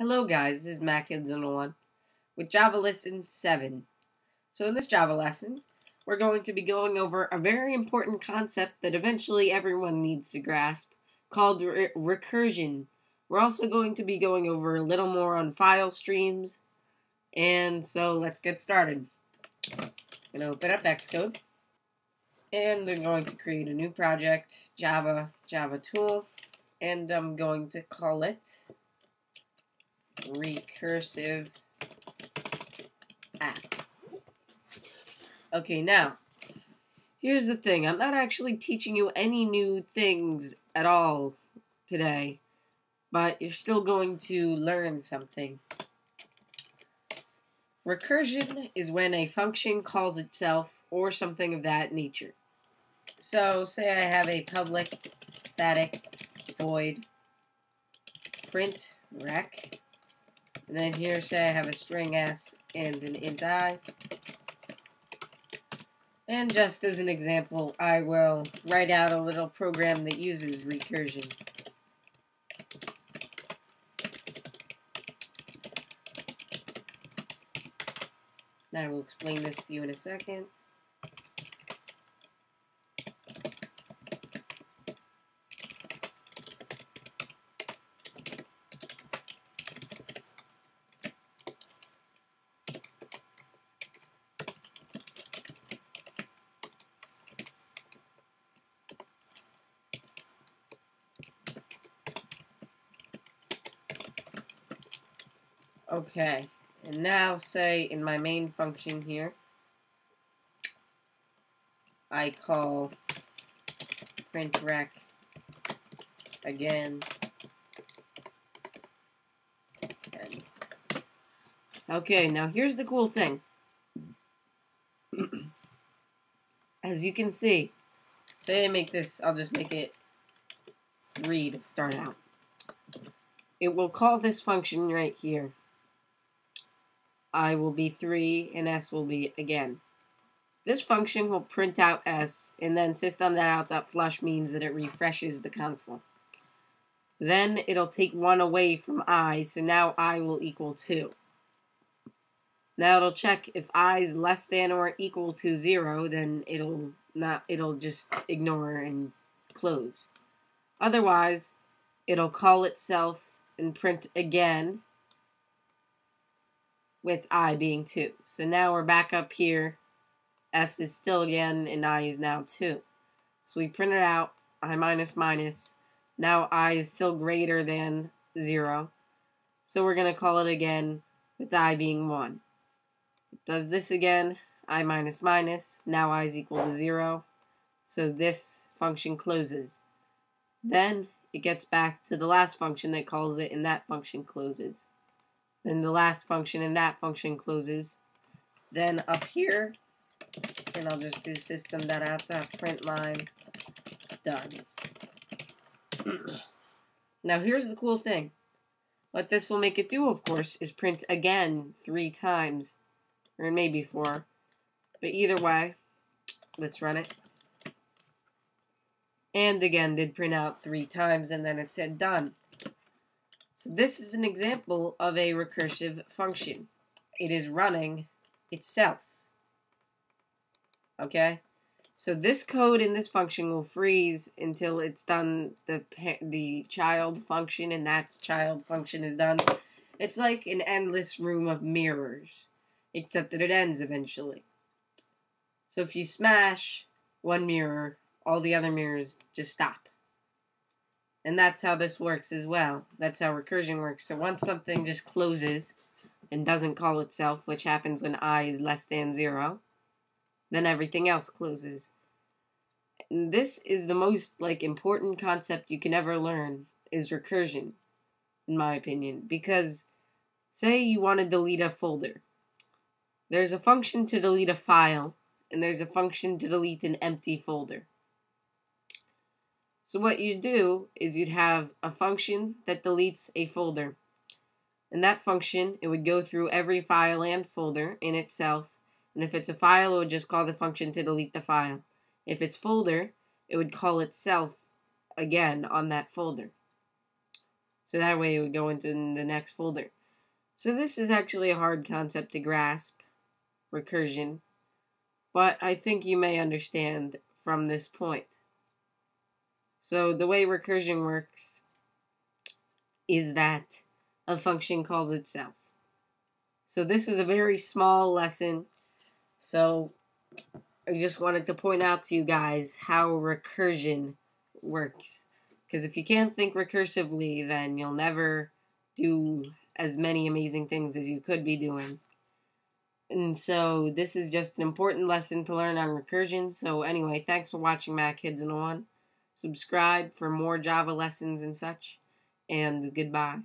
Hello guys, this is MacHeads101 with Java Lesson 7. So in this Java lesson, we're going to be going over a very important concept that eventually everyone needs to grasp, called re recursion. We're also going to be going over a little more on file streams, and so let's get started. I'm going to open up Xcode, and I'm going to create a new project, Java, Java tool, and I'm going to call it recursive app. Okay, now, here's the thing. I'm not actually teaching you any new things at all today, but you're still going to learn something. Recursion is when a function calls itself or something of that nature. So, say I have a public static void print rec and then here, say I have a string s and an int i. And just as an example, I will write out a little program that uses recursion. Now I will explain this to you in a second. Okay, and now say in my main function here, I call print rec again. Okay, now here's the cool thing. As you can see, say I make this, I'll just make it 3 to start out. It will call this function right here i will be 3 and s will be again. This function will print out s and then system.out.flush means that it refreshes the console. Then it'll take 1 away from i, so now i will equal 2. Now it'll check if i is less than or equal to 0, then it'll not it'll just ignore and close. Otherwise, it'll call itself and print again with i being 2. So now we're back up here. s is still again, and i is now 2. So we print it out, i minus minus. Now i is still greater than 0. So we're going to call it again with i being 1. It does this again, i minus minus. Now i is equal to 0. So this function closes. Then it gets back to the last function that calls it, and that function closes. Then the last function and that function closes. Then up here, and I'll just do system that after print line done. now here's the cool thing. What this will make it do, of course, is print again three times. Or maybe four. But either way, let's run it. And again did print out three times, and then it said done. So this is an example of a recursive function. It is running itself. Okay? So this code in this function will freeze until it's done the the child function and that child function is done. It's like an endless room of mirrors, except that it ends eventually. So if you smash one mirror, all the other mirrors just stop. And that's how this works as well. That's how recursion works. So once something just closes and doesn't call itself, which happens when i is less than 0, then everything else closes. And this is the most like important concept you can ever learn is recursion in my opinion because say you want to delete a folder. There's a function to delete a file and there's a function to delete an empty folder. So what you'd do is you'd have a function that deletes a folder. And that function, it would go through every file and folder in itself. And if it's a file, it would just call the function to delete the file. If it's folder, it would call itself again on that folder. So that way it would go into the next folder. So this is actually a hard concept to grasp, recursion, but I think you may understand from this point. So the way recursion works is that a function calls itself. So this is a very small lesson. So I just wanted to point out to you guys how recursion works. Because if you can't think recursively, then you'll never do as many amazing things as you could be doing. And so this is just an important lesson to learn on recursion. So anyway, thanks for watching MacHeads in One. Subscribe for more Java lessons and such. And goodbye.